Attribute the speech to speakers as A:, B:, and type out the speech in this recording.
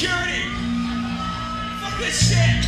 A: security. Fuck this shit.